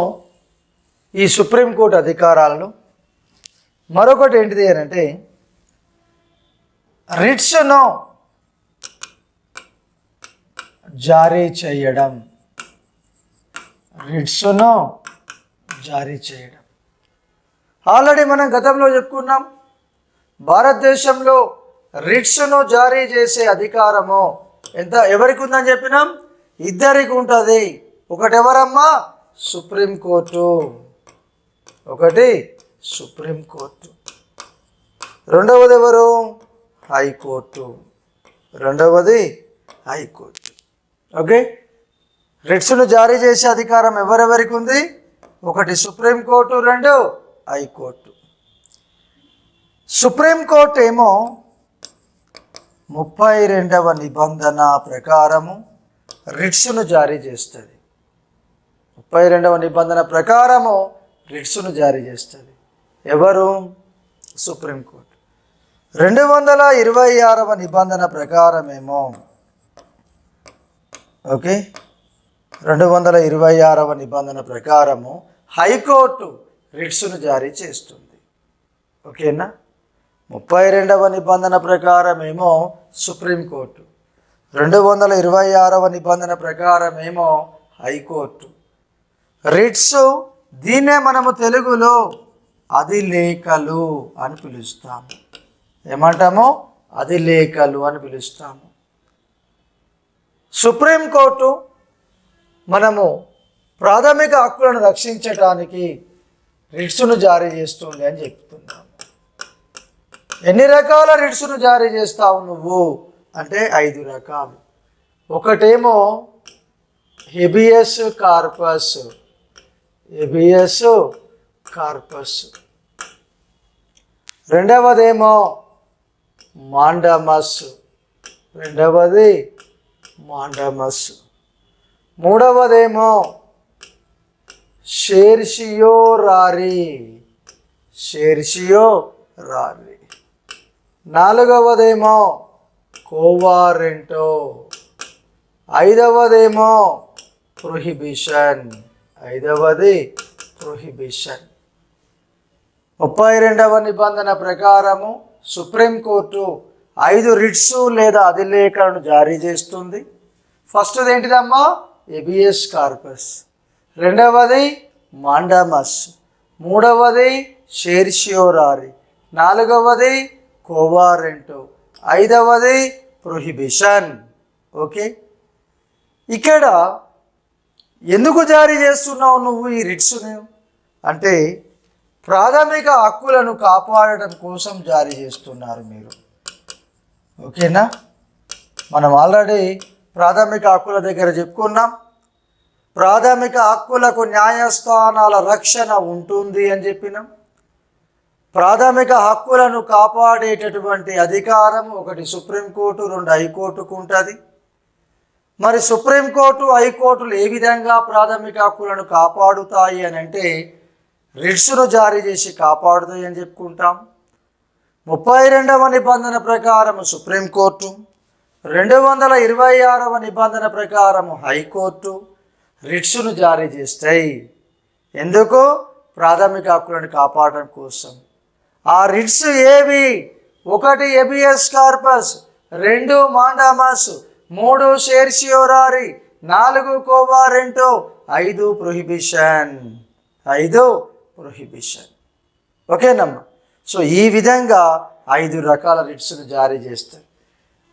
ఈ సుప్రీంకోర్టు అధికారాలను మరొకటి ఏంటిది అని అంటే రిట్స్ను జారీ చేయడం. రిట్స్ను జారీ చేయడం. ఆల్రెడీ మనం గతంలో చెప్పుకున్నాం భారతదేశంలో రిట్స్ను జారీ చేసే అధికారము ఎంత? ఎవరికి ఉందని చెప్పినాం? ఇద్దరికి ఉంటుంది. ఒకటెవరమ్మా సుప్రీంకోర్టు ఒకటి సుప్రీంకోర్టు రెండవది ఎవరు? హైకోర్టు. రెండవది హైకోర్టు. ఓకే? రిట్స్ను జారీ చేసే అధికారం ఎవరెవరికి ఉంది? ఒకటి సుప్రీంకోర్టు రెండు హైకోర్టు. సుప్రీంకోర్టు ఏమో ముప్పై రెండవ నిబంధన ప్రకారము రిట్స్ను జారీ చేస్తుంది. ముప్పై రెండవ నిబంధన ప్రకారము రిట్స్ను జారీ చేస్తుంది. ఎవరు? సుప్రీంకోర్టు. రెండు వందల ఇరవై ఆరవ నిబంధన ప్రకారమేమో. ఓకే? రెండు వందల ఇరవై ఆరవ నిబంధన ప్రకారము హైకోర్టు రిట్స్ను జారీ చేస్తుంది. ఓకేనా? ముప్పై రెండవ నిబంధన ప్రకారమేమో సుప్రీంకోర్టు. రెండు వందల ఇరవై ఆరవ నిబంధన ప్రకారమేమో హైకోర్టు. రిట్స్ దీన్నే మనము తెలుగులో అధిలేఖలు అని పిలుస్తాము ఏమంటాము? అధిలేఖలు అని పిలుస్తాము. సుప్రీంకోర్టు మనము ప్రాథమిక హక్కులను రక్షించటానికి రిట్స్ను జారీ చేస్తుంది అని చెప్తున్నాము ఎన్ని రకాల రిట్స్ను జారీ చేస్తావు నువ్వు? అంటే ఐదు రకాలు. ఒకటేమో habeas corpus. Habeas corpus. రెండవదేమో mandamus. రెండవది మాండమస్. మూడవదేమో షేర్షియో రారి. Certiorari. నాలుగవదేమో కోవారెంటో. ఐదవదేమో ప్రొహిబిషన్. ఐదవది ప్రొహిబిషన్. ముప్పై రెండవ నిబంధన ప్రకారము సుప్రీంకోర్టు ఐదు రిట్స్ లేదా అధిలేఖలను జారీ చేస్తుంది. ఫస్ట్ది ఏంటిదమ్మా ఎబిఎస్ కార్పస్. రెండవది మాండమస్. మూడవది షేర్షియోరారి. నాలుగవది కోవారెంటు. ఐదవది ప్రొహిబిషన్. ఓకే? ఇక్కడ ఎందుకు జారీ చేస్తున్నావు నువ్వు ఈ రిట్స్ని? అంటే ప్రాథమిక హక్కులను కాపాడటం కోసం జారీ చేస్తున్నారు మీరు. ఓకేనా? మనం ఆల్రెడీ ప్రాథమిక హక్కుల దగ్గర చెప్పుకున్నాం. ప్రాథమిక హక్కులకు న్యాయస్థానాల రక్షణ ఉంటుంది అని చెప్పినాం. ప్రాథమిక హక్కులను కాపాడేటటువంటి అధికారం ఒకటి సుప్రీంకోర్టు రెండు హైకోర్టుకు ఉంటుంది. మరి సుప్రీంకోర్టు హైకోర్టులు ఏ విధంగా ప్రాథమిక హక్కులను కాపాడుతాయి అని అంటే రిట్స్ను జారీ చేసి కాపాడుతాయి అని చెప్పుకుంటాం. ముప్పై రెండవ నిబంధన ప్రకారం సుప్రీంకోర్టు రెండు వందల ఇరవై ఆరవ నిబంధన ప్రకారం హైకోర్టు రిట్స్ను జారీ చేస్తాయి ఎందుకు? ప్రాథమిక హక్కులను కాపాడడం కోసం. ఆ రిట్స్ ఏవి? ఒకటి ఎబిఎస్ కార్పస్ రెండు మాండామాస్ మూడు షేర్షియోరారి నాలుగు కోవారెంటో ఐదు ప్రొహిబిషన్. ఐదు ప్రొహిబిషన్. ఓకేనమ్మా? సో ఈ విధంగా ఐదు రకాల రిట్స్ను జారీ చేస్తారు.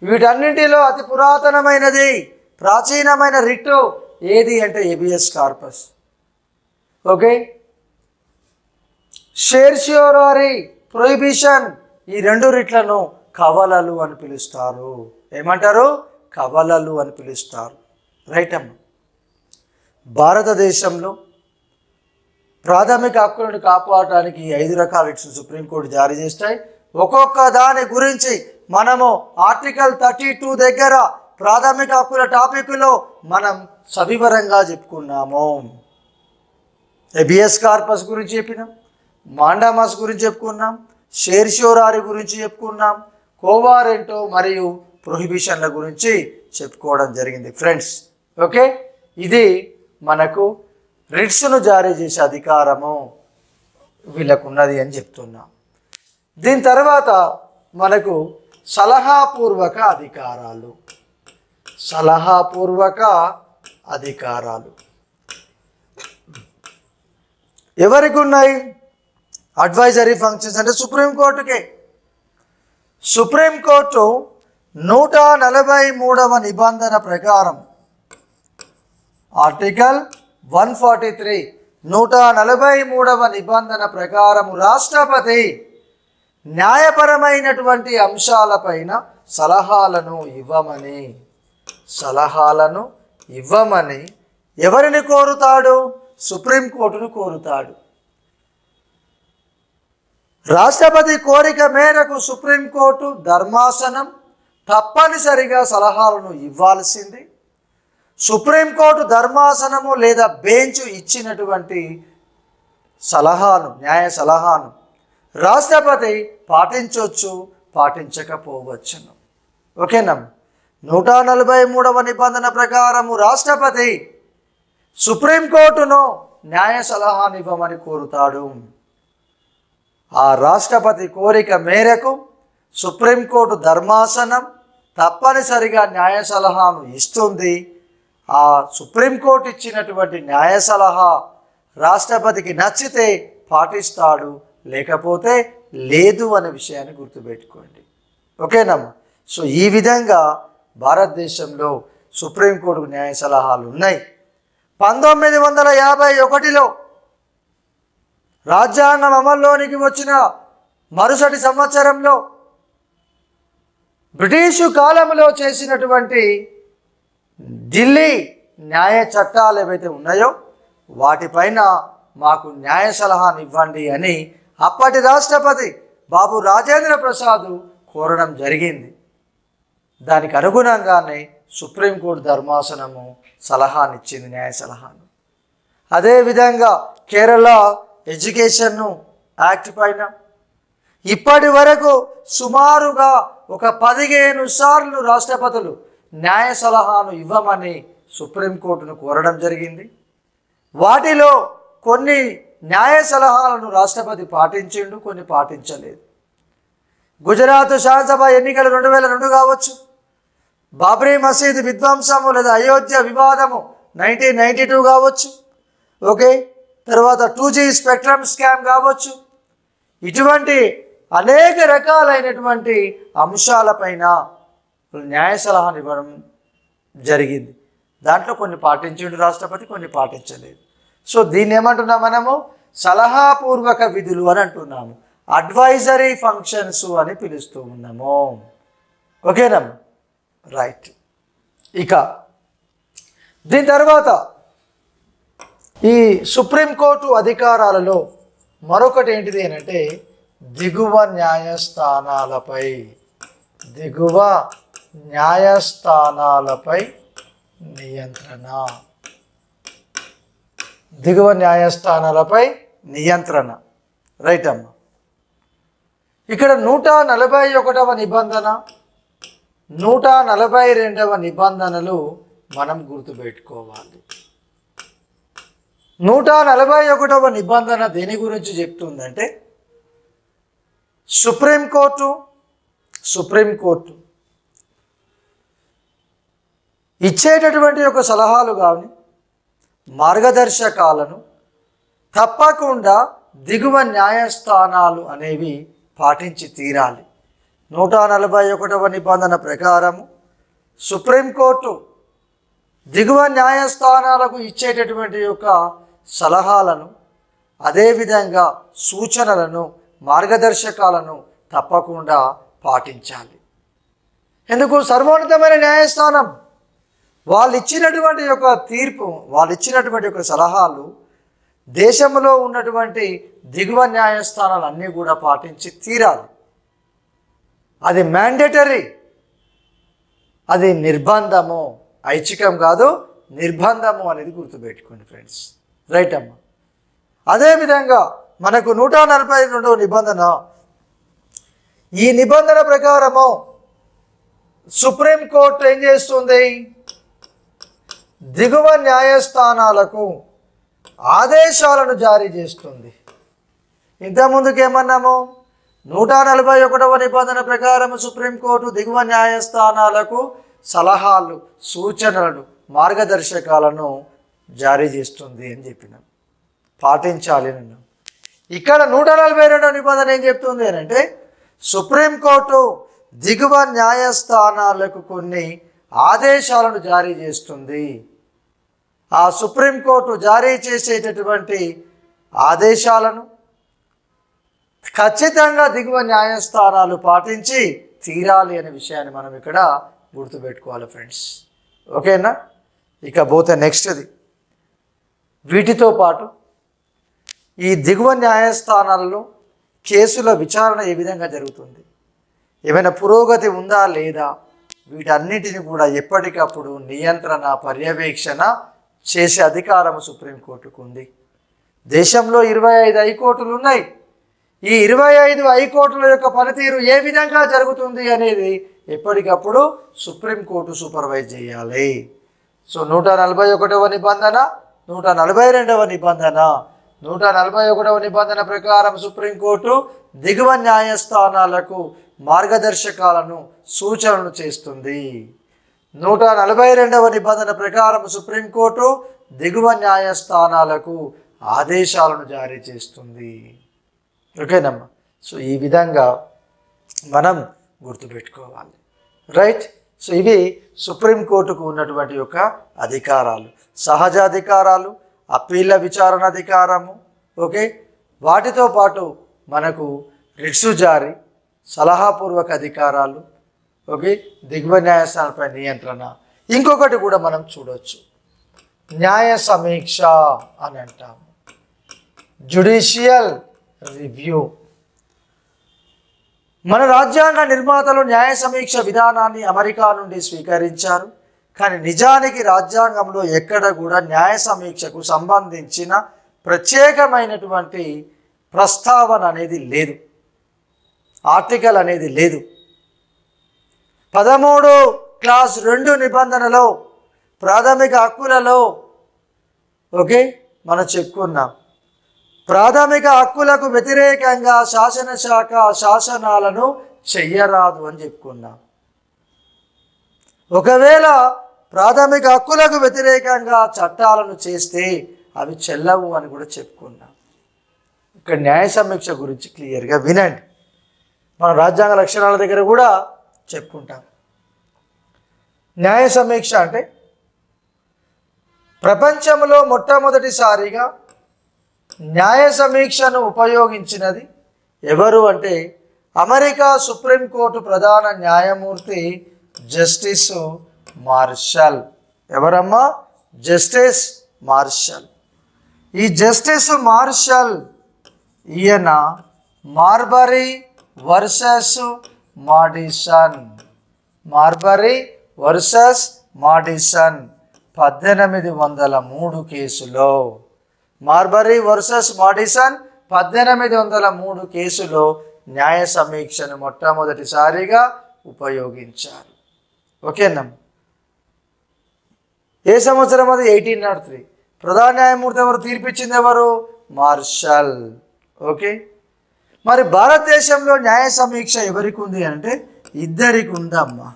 వీటన్నింటిలో అతి పురాతనమైనది ప్రాచీనమైన రిట్టు ఏది అంటే habeas corpus okay certiorari prohibition ఈ రెండు రిట్లను కవలలు అని పిలుస్తారు. ఏమంటారు? కవలలు అని పిలుస్తారు. రైట్ అమ్మ? భారతదేశంలో ప్రాథమిక హక్కులను కాపాడటానికి ఐదు రకాల రిట్స్ సుప్రీంకోర్టు జారీ చేస్తాయి. ఒక్కొక్క దాని గురించి మనము ఆర్టికల్ థర్టీ టూ దగ్గర ప్రాథమిక హక్కుల టాపిక్లో మనం సవివరంగా చెప్పుకున్నాము. ఎబిఎస్ కార్పస్ గురించి చెప్పినాం మాండామాస్ గురించి చెప్పుకున్నాం షేర్షోరారి గురించి చెప్పుకున్నాం కోవారెంటో మరియు ప్రొహిబిషన్ల గురించి చెప్పుకోవడం జరిగింది ఫ్రెండ్స్ ఓకే ఇది మనకు రిట్స్ను జారీ చేసే అధికారము వీళ్ళకున్నది అని చెప్తున్నాం. దీని తర్వాత మనకు సలహాపూర్వక అధికారాలు. సలహాపూర్వక అధికారాలు. ఎవరికి ఉన్నాయి అడ్వైజరీ ఫంక్షన్స్ అంటే సుప్రీంకోర్టుకే సుప్రీంకోర్టు నూట నలభై మూడవ నిబంధన ప్రకారం ఆర్టికల్ వన్ ఫార్టీ త్రీ నూట నలభై మూడవ నిబంధన ప్రకారం రాష్ట్రపతి న్యాయపరమైనటువంటి అంశాలపైన సలహాలను ఇవ్వమని సలహాలను ఇవ్వమని ఎవరిని కోరుతాడు? సుప్రీంకోర్టును కోరుతాడు. రాష్ట్రపతి కోరిక మేరకు సుప్రీంకోర్టు ధర్మాసనం తప్పనిసరిగా సలహాలను ఇవ్వాల్సింది. సుప్రీంకోర్టు ధర్మాసనము లేదా బెంచ్ ఇచ్చినటువంటి సలహాను న్యాయ సలహాను రాష్ట్రపతి పాటించవచ్చు పాటించకపోవచ్చును. ఓకేనా? నూట నలభై మూడవ నిబంధన ప్రకారము రాష్ట్రపతి సుప్రీంకోర్టును న్యాయ సలహానివ్వమని కోరుతాడు. ఆ రాష్ట్రపతి కోరిక మేరకు సుప్రీంకోర్టు ధర్మాసనం తప్పనిసరిగా న్యాయ సలహాను ఇస్తుంది. ఆ సుప్రీంకోర్టు ఇచ్చినటువంటి న్యాయ సలహా రాష్ట్రపతికి నచ్చితే పాటిస్తాడు లేకపోతే లేదు అనే విషయాన్ని గుర్తుపెట్టుకోండి. ఓకేనమ్మా? సో ఈ విధంగా భారతదేశంలో సుప్రీంకోర్టుకు న్యాయ సలహాలు ఉన్నాయి. పంతొమ్మిది వందల యాభై ఒకటిలో రాజ్యాంగం అమల్లోనికి వచ్చిన మరుసటి సంవత్సరంలో బ్రిటిషు కాలంలో చేసినటువంటి ఢిల్లీ న్యాయ చట్టాలు ఏవైతే ఉన్నాయో వాటిపైన మాకు న్యాయ సలహాను ఇవ్వండి అని అప్పటి రాష్ట్రపతి బాబు రాజేంద్ర ప్రసాద్ కోరడం జరిగింది. దానికి అనుగుణంగానే సుప్రీంకోర్టు ధర్మాసనము సలహానిచ్చింది న్యాయ సలహాను. అదేవిధంగా కేరళ ఎడ్యుకేషన్ యాక్ట్ పైన ఇప్పటి వరకు సుమారుగా ఒక పదిహేను సార్లు రాష్ట్రపతులు న్యాయ సలహాను ఇవ్వమని సుప్రీంకోర్టును కోరడం జరిగింది. వాటిలో కొన్ని న్యాయ సలహాలను రాష్ట్రపతి పాటించిండు కొన్ని పాటించలేదు. గుజరాత్ శాసనసభ ఎన్నికలు రెండు వేల రెండు కావచ్చు. బాబ్రీ మసీద్ విధ్వంసము లేదా అయోధ్య వివాదము నైన్టీన్ నైంటీ టూ కావచ్చు. ఓకే? తర్వాత టూ జీ స్పెక్ట్రమ్ స్కామ్ కావచ్చు. ఇటువంటి అనేక రకాలైనటువంటి అంశాలపైన న్యాయ సలహాను ఇవ్వడం జరిగింది. దాంట్లో కొన్ని పాటించిండు రాష్ట్రపతి కొన్ని పాటించలేదు. సో దీన్ని ఏమంటున్నాం మనము? సలహాపూర్వక విధులు అని అంటున్నాము. అడ్వైజరీ ఫంక్షన్స్ అని పిలుస్తూ ఉన్నాము. ఓకేనమ్మా రైట్. ఇక దీని తర్వాత ఈ సుప్రీంకోర్టు అధికారాలలో మరొకటి ఏంటిది అంటే దిగువ న్యాయస్థానాలపై దిగువ న్యాయస్థానాలపై నియంత్రణ. దిగువ న్యాయస్థానాలపై నియంత్రణ. రైట్ అమ్మ. ఇక్కడ నూట నలభై ఒకటవ నిబంధన నూట నలభై రెండవ నిబంధనలు మనం గుర్తుపెట్టుకోవాలి. నూట నలభై ఒకటవ నిబంధన దేని గురించి చెప్తుందంటే సుప్రీంకోర్టు సుప్రీంకోర్టు ఇచ్చేటటువంటి ఒక సలహాలు కానీ మార్గదర్శకాలను తప్పకుండా దిగువ న్యాయస్థానాలు అనేవి పాటించి తీరాలి. నూట నలభై ఒకటవ నిబంధన ప్రకారము సుప్రీంకోర్టు దిగువ న్యాయస్థానాలకు ఇచ్చేటటువంటి యొక్క సలహాలను అదేవిధంగా సూచనలను మార్గదర్శకాలను తప్పకుండా పాటించాలి. ఎందుకు? సర్వోన్నతమైన న్యాయస్థానం. వాళ్ళు ఇచ్చినటువంటి యొక్క తీర్పు వాళ్ళు ఇచ్చినటువంటి యొక్క సలహాలు దేశంలో ఉన్నటువంటి దిగువ న్యాయస్థానాలు అన్నీ కూడా పాటించి తీరాలి. అది మ్యాండేటరీ అది నిర్బంధము. ఐచ్ఛికం కాదు నిర్బంధము అనేది గుర్తుపెట్టుకోండి ఫ్రెండ్స్ రైట్ అమ్మ? అదేవిధంగా మనకు నూట నలభై రెండవ నిబంధన. ఈ నిబంధన ప్రకారము సుప్రీంకోర్టు ఏం చేస్తుంది? దిగువ న్యాయస్థానాలకు ఆదేశాలను జారీ చేస్తుంది. ఇంతకుముందుకు ఏమన్నాము నూట నలభై ఒకటవ నిబంధన ప్రకారం సుప్రీంకోర్టు దిగువ న్యాయస్థానాలకు సలహాలు సూచనలను మార్గదర్శకాలను జారీ చేస్తుంది అని చెప్పిన. పాటించాలి నన్ను. ఇక్కడ నూట నలభై రెండవ నిబంధన ఏం చెప్తుంది అని అంటే సుప్రీంకోర్టు దిగువ న్యాయస్థానాలకు కొన్ని ఆదేశాలను జారీ చేస్తుంది. ఆ సుప్రీంకోర్టు జారీ చేసేటటువంటి ఆదేశాలను ఖచ్చితంగా దిగువ న్యాయస్థానాలు పాటించి తీరాలి అనే విషయాన్ని మనం ఇక్కడ గుర్తుపెట్టుకోవాలి ఫ్రెండ్స్. ఓకేనా? ఇక పోతే నెక్స్ట్ది. వీటితో పాటు ఈ దిగువ న్యాయస్థానాలలో కేసుల విచారణ ఏ విధంగా జరుగుతుంది? ఏమైనా పురోగతి ఉందా లేదా? వీటన్నిటిని కూడా ఎప్పటికప్పుడు నియంత్రణ పర్యవేక్షణ చేసే అధికారం సుప్రీంకోర్టుకు ఉంది దేశంలో ఇరవై ఐదు హైకోర్టులు ఉన్నాయి ఈ ఇరవై ఐదు హైకోర్టుల యొక్క పనితీరు ఏ విధంగా జరుగుతుంది అనేది ఎప్పటికప్పుడు సుప్రీంకోర్టు సూపర్వైజ్ చేయాలి. సో నూట నలభై ఒకటవ నిబంధన నూట నలభై రెండవ నిబంధన. నూట నలభై ఒకటవ నిబంధన ప్రకారం సుప్రీంకోర్టు దిగువ న్యాయస్థానాలకు మార్గదర్శకాలను సూచనలు చేస్తుంది. నూట నలభై రెండవ నిబంధన ప్రకారం సుప్రీంకోర్టు దిగువ న్యాయస్థానాలకు ఆదేశాలను జారీ చేస్తుంది. ఓకేనమ్మా. సో ఈ విధంగా మనం గుర్తుపెట్టుకోవాలి. రైట్? సో ఇవి సుప్రీంకోర్టుకు ఉన్నటువంటి యొక్క అధికారాలు. సహజ అధికారాలు అప్పీల విచారణ అధికారము ఓకే? వాటితో పాటు మనకు రిట్సు జారీ సలహాపూర్వక అధికారాలు ఓకే? దిగువ న్యాయస్థానాలపై నియంత్రణ. ఇంకొకటి కూడా మనం చూడవచ్చు న్యాయ సమీక్ష అని అంటాము. జుడిషియల్ రివ్యూ మన రాజ్యాంగ నిర్మాతలు న్యాయ సమీక్ష విధానాన్ని అమెరికా నుండి స్వీకరించారు. కానీ నిజానికి రాజ్యాంగంలో ఎక్కడ కూడా న్యాయ సమీక్షకు సంబంధించిన ప్రత్యేకమైనటువంటి ప్రస్తావన అనేది లేదు. ఆర్టికల్ అనేది లేదు. పదమూడు క్లాస్ రెండు నిబంధనలో ప్రాథమిక హక్కులలో ఓకే మనం చెప్పుకున్నాం. ప్రాథమిక హక్కులకు వ్యతిరేకంగా శాసనశాఖ శాసనాలను చెయ్యరాదు అని చెప్పుకున్నాం. ఒకవేళ ప్రాథమిక హక్కులకు వ్యతిరేకంగా చట్టాలను చేస్తే అవి చెల్లవు అని కూడా చెప్పుకున్నాం. ఇక్కడ న్యాయ సమీక్ష గురించి క్లియర్గా వినండి. మన రాజ్యాంగ లక్షణాల దగ్గర కూడా చెప్పుకుంటాం. న్యాయ సమీక్ష అంటే ప్రపంచంలో మొట్టమొదటిసారిగా న్యాయ సమీక్షను ఉపయోగించినది ఎవరు అంటే అమెరికా సుప్రీంకోర్టు ప్రధాన న్యాయమూర్తి జస్టిస్ మార్షల్. ఎవరమ్మా? Justice Marshall. ఈ జస్టిస్ మార్షల్ ఈయన Marbury versus Madison. Marbury versus Madison. పద్దెనిమిది వందల మూడు కేసులో. మార్బరీ వర్సెస్ మాడిసన్ పద్దెనిమిది వందల మూడు కేసులో న్యాయ సమీక్షను మొట్టమొదటిసారిగా ఉపయోగించారు. ఓకేనా ఏ సంవత్సరం అది? Eighteen naught three. ప్రధాన న్యాయమూర్తి ఎవరు? తీర్పిచ్చింది ఎవరు? మార్షల్. ఓకే. మరి భారతదేశంలో న్యాయ సమీక్ష ఎవరికి ఉంది అంటే ఇద్దరికి ఉందమ్మా.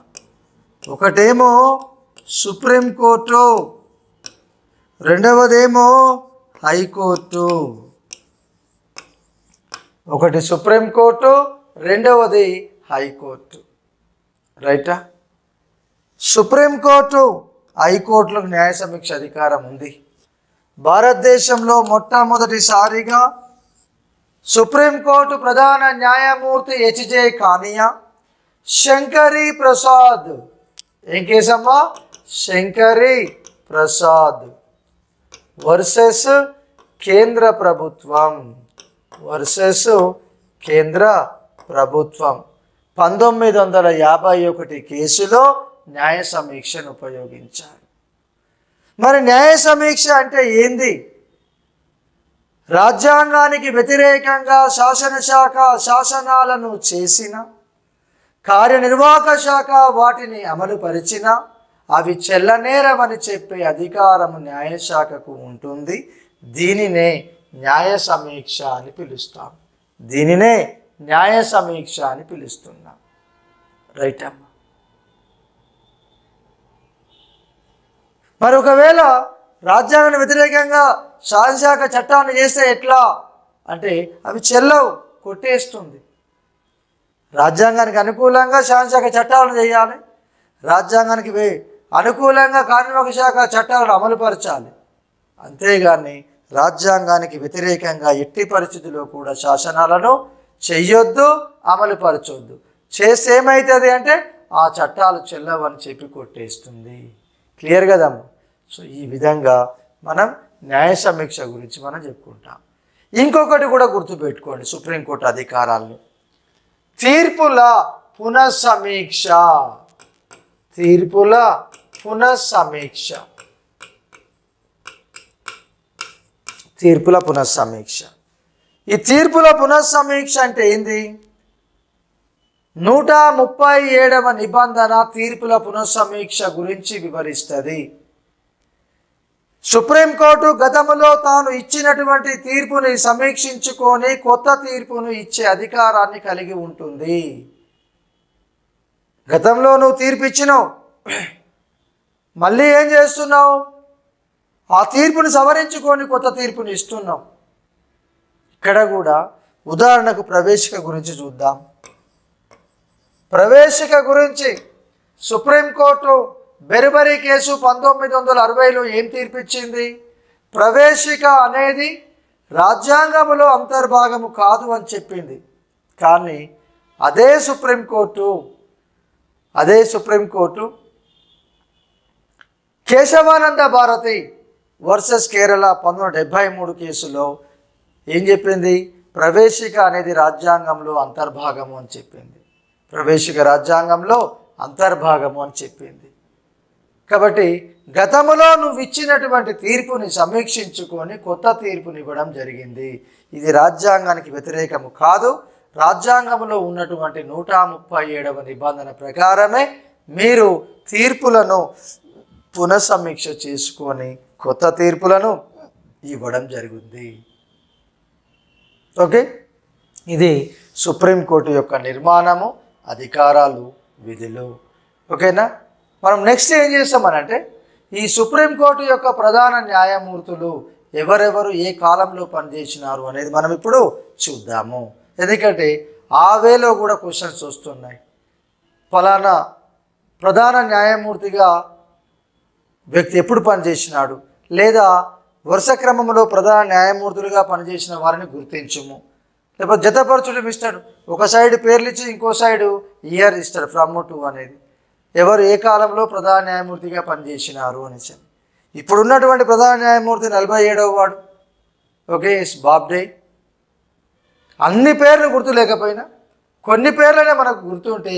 ఒకటేమో సుప్రీంకోర్టు రెండవదేమో హైకోర్టు. ఒకటి సుప్రీంకోర్టు రెండవది హైకోర్టు. రైటా? సుప్రీంకోర్టు హైకోర్టులకు న్యాయ సమీక్ష అధికారం ఉంది. భారతదేశంలో మొట్టమొదటిసారిగా సుప్రీంకోర్టు ప్రధాన న్యాయమూర్తి హెచ్జే కానియా శంకరి ప్రసాద్. ఏం కేసమ్మా? శంకరి ప్రసాద్. వర్సెస్ కేంద్ర ప్రభుత్వం. వర్సెస్ కేంద్ర ప్రభుత్వం. పంతొమ్మిది వందల యాభై ఒకటి కేసులో న్యాయ సమీక్షను ఉపయోగించారు. మరి న్యాయ సమీక్ష అంటే ఏంది? రాజ్యాంగానికి వ్యతిరేకంగా శాసనశాఖ శాసనాలను చేసిన కార్యనిర్వాహక శాఖ వాటిని అమలుపరిచిన అవి చెల్లనేరవని చెప్పే అధికారం న్యాయశాఖకు ఉంటుంది. దీనినే న్యాయ సమీక్ష అని పిలుస్తాం. దీనినే న్యాయ సమీక్ష అని పిలుస్తున్నాం. రైట్ అమ్మా. మరి ఒకవేళ రాజ్యాంగం వ్యతిరేకంగా శాసనశాఖ చట్టాన్ని చేస్తే ఎట్లా? అంటే అవి చెల్లవు కొట్టేస్తుంది. రాజ్యాంగానికి అనుకూలంగా శాసనశాఖ చట్టాలను చేయాలి. రాజ్యాంగానికి వే అనుకూలంగా కార్మిక శాఖ చట్టాలను అమలుపరచాలి. అంతేగాని రాజ్యాంగానికి వ్యతిరేకంగా ఎట్టి పరిస్థితుల్లో కూడా శాసనాలను చెయ్యొద్దు అమలుపరచొద్దు. చేస్తే ఏమవుతుంది అంటే ఆ చట్టాలు చెల్లవని చెప్పి కొట్టేస్తుంది. క్లియర్ కదమ్మా? సో ఈ విధంగా మనం న్యాయ సమీక్ష గురించి మనం చెప్పుకుంటాం. ఇంకొకటి కూడా గుర్తుపెట్టుకోండి సుప్రీంకోర్టు అధికారాలను. తీర్పుల పునఃసమీక్ష. తీర్పుల పునఃసమీక్ష. తీర్పుల పునఃసమీక్ష. ఈ తీర్పుల పునఃసమీక్ష అంటే ఏంది? నూట ముప్పై ఏడవ నిబంధన తీర్పుల పునఃసమీక్ష గురించి వివరిస్తుంది. సుప్రీంకోర్టు గతంలో తాను ఇచ్చినటువంటి తీర్పుని సమీక్షించుకొని కొత్త తీర్పును ఇచ్చే అధికారాన్ని కలిగి ఉంటుంది. గతంలో నువ్వు తీర్పు ఇచ్చినావు మళ్ళీ ఏం చేస్తున్నావు? ఆ తీర్పుని సవరించుకొని కొత్త తీర్పుని ఇస్తున్నావు. ఇక్కడ కూడా ఉదాహరణకు ప్రవేశిక గురించి చూద్దాం. ప్రవేశిక గురించి సుప్రీంకోర్టు బెరిబరీ కేసు పంతొమ్మిది వందల అరవైలో ఏం తీర్పిచ్చింది? ప్రవేశిక అనేది రాజ్యాంగములో అంతర్భాగము కాదు అని చెప్పింది. కానీ అదే సుప్రీంకోర్టు అదే supreme court Kesavananda Bharati versus Kerala పంతొమ్మిది వందల డెబ్భై మూడు కేసులో ఏం చెప్పింది? ప్రవేశిక అనేది రాజ్యాంగంలో అంతర్భాగము అని చెప్పింది. ప్రవేశిక రాజ్యాంగంలో అంతర్భాగము అని చెప్పింది. కాబట్టి గతంలో నువ్వు ఇచ్చినటువంటి తీర్పుని సమీక్షించుకొని కొత్త తీర్పుని ఇవ్వడం జరిగింది. ఇది రాజ్యాంగానికి వ్యతిరేకము కాదు. రాజ్యాంగంలో ఉన్నటువంటి నూట ముప్పై ఏడవ నిబంధన ప్రకారమే మీరు తీర్పులను పునఃసమీక్ష చేసుకొని కొత్త తీర్పులను ఇవ్వడం జరిగింది. ఓకే? ఇది సుప్రీంకోర్టు యొక్క నిర్మాణము అధికారాలు విధులు. ఓకేనా? మనం నెక్స్ట్ ఏం చేస్తామనంటే ఈ సుప్రీంకోర్టు యొక్క ప్రధాన న్యాయమూర్తులు ఎవరెవరు ఏ కాలంలో పనిచేసినారు అనేది మనం ఇప్పుడు చూద్దాము. ఎందుకంటే ఆ వేలో కూడా క్వశ్చన్స్ వస్తున్నాయి. ఫలానా ప్రధాన న్యాయమూర్తిగా వ్యక్తి ఎప్పుడు పనిచేసినాడు లేదా వరుస క్రమంలో ప్రధాన న్యాయమూర్తులుగా పనిచేసిన వారిని గుర్తించుము. లేకపోతే జతపరచుడు ఇస్తాడు ఒక సైడ్ పేర్లు ఇచ్చి ఇంకో సైడు ఇయర్ ఇస్తాడు ఫ్రమ్ టు అనేది. ఎవరు ఏ కాలంలో ప్రధాన న్యాయమూర్తిగా పనిచేసినారు అనేసి ఇప్పుడు ఉన్నటువంటి ప్రధాన న్యాయమూర్తి నలభై ఏడవ వాడు. ఓకే ఎస్ బాబ్డే అన్ని పేర్లు గుర్తు లేకపోయినా కొన్ని పేర్లనే మనకు గుర్తుంటే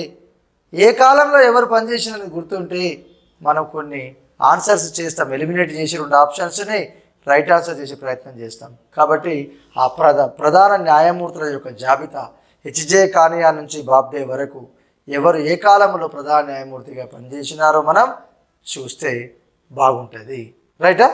ఏ కాలంలో ఎవరు పనిచేసినది గుర్తుంటే మనం కొన్ని ఆన్సర్స్ చేస్తాం ఎలిమినేట్ చేసి రెండు ఆప్షన్స్ని రైట్ ఆన్సర్ చేసే ప్రయత్నం చేస్తాం. కాబట్టి ఆ ప్రధ ప్రధాన న్యాయమూర్తుల యొక్క జాబితా హెచ్జే కానియా నుంచి బాబ్డే వరకు ఎవరు ఏ కాలంలో ప్రధాన న్యాయమూర్తిగా పనిచేసినారో మనం చూస్తే బాగుంటుంది. రైటా?